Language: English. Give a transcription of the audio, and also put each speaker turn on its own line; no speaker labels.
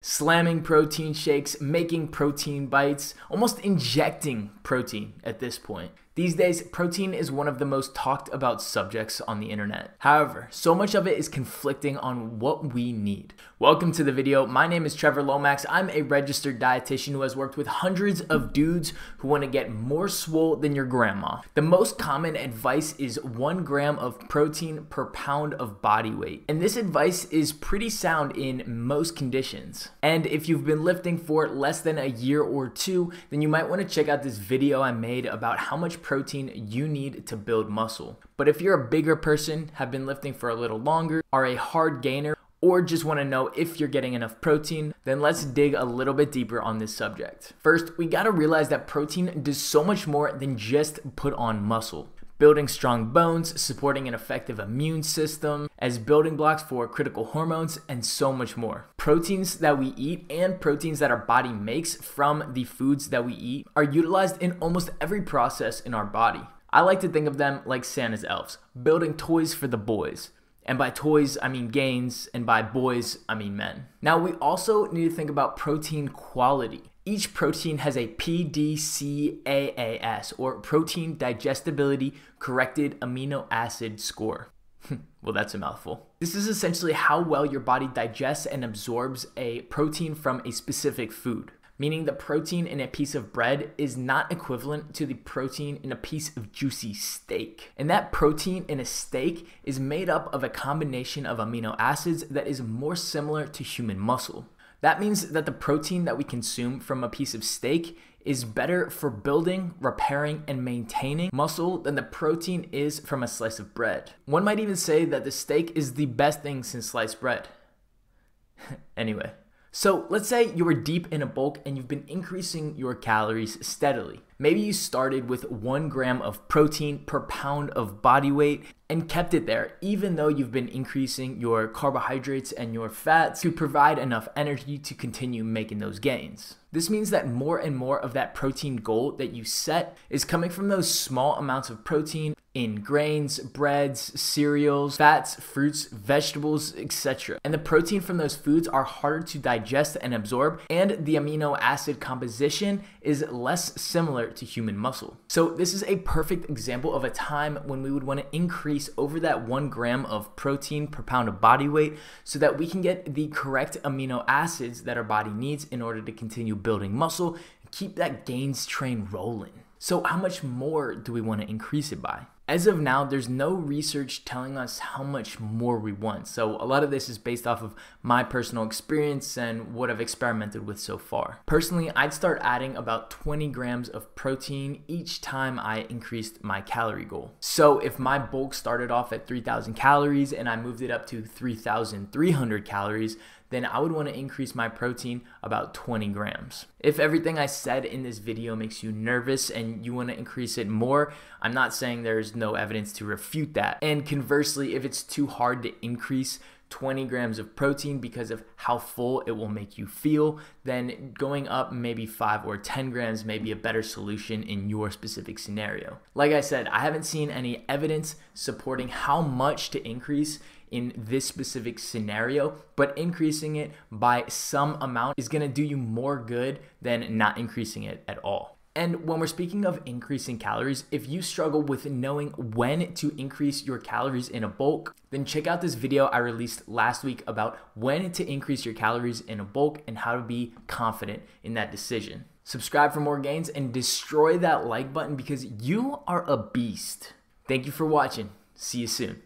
slamming protein shakes, making protein bites, almost injecting protein at this point. These days, protein is one of the most talked about subjects on the internet. However, so much of it is conflicting on what we need. Welcome to the video. My name is Trevor Lomax. I'm a registered dietitian who has worked with hundreds of dudes who want to get more swole than your grandma. The most common advice is one gram of protein per pound of body weight. And this advice is pretty sound in most conditions. And if you've been lifting for less than a year or two, then you might want to check out this video I made about how much protein you need to build muscle. But if you're a bigger person, have been lifting for a little longer, are a hard gainer, or just want to know if you're getting enough protein, then let's dig a little bit deeper on this subject. First, we got to realize that protein does so much more than just put on muscle building strong bones, supporting an effective immune system, as building blocks for critical hormones, and so much more. Proteins that we eat and proteins that our body makes from the foods that we eat are utilized in almost every process in our body. I like to think of them like Santa's elves, building toys for the boys. And by toys, I mean gains, and by boys, I mean men. Now, we also need to think about protein quality. Each protein has a PDCAAS, or Protein Digestibility Corrected Amino Acid Score. Hmm, well, that's a mouthful. This is essentially how well your body digests and absorbs a protein from a specific food meaning the protein in a piece of bread is not equivalent to the protein in a piece of juicy steak. And that protein in a steak is made up of a combination of amino acids that is more similar to human muscle. That means that the protein that we consume from a piece of steak is better for building, repairing, and maintaining muscle than the protein is from a slice of bread. One might even say that the steak is the best thing since sliced bread. anyway, so let's say you are deep in a bulk and you've been increasing your calories steadily. Maybe you started with one gram of protein per pound of body weight and kept it there, even though you've been increasing your carbohydrates and your fats to provide enough energy to continue making those gains. This means that more and more of that protein goal that you set is coming from those small amounts of protein in grains, breads, cereals, fats, fruits, vegetables, etc. And the protein from those foods are harder to digest and absorb, and the amino acid composition is less similar to human muscle. So, this is a perfect example of a time when we would want to increase over that one gram of protein per pound of body weight so that we can get the correct amino acids that our body needs in order to continue building muscle and keep that gains train rolling. So, how much more do we want to increase it by? As of now, there's no research telling us how much more we want. So, a lot of this is based off of my personal experience and what I've experimented with so far. Personally, I'd start adding about 20 grams of protein each time I increased my calorie goal. So, if my bulk started off at 3,000 calories and I moved it up to 3,300 calories, then I would want to increase my protein about 20 grams. If everything I said in this video makes you nervous and you want to increase it more, I'm not saying there's no evidence to refute that. And conversely, if it's too hard to increase 20 grams of protein because of how full it will make you feel, then going up maybe 5 or 10 grams may be a better solution in your specific scenario. Like I said, I haven't seen any evidence supporting how much to increase in this specific scenario, but increasing it by some amount is gonna do you more good than not increasing it at all. And when we're speaking of increasing calories, if you struggle with knowing when to increase your calories in a bulk, then check out this video I released last week about when to increase your calories in a bulk and how to be confident in that decision. Subscribe for more gains and destroy that like button because you are a beast. Thank you for watching. See you soon.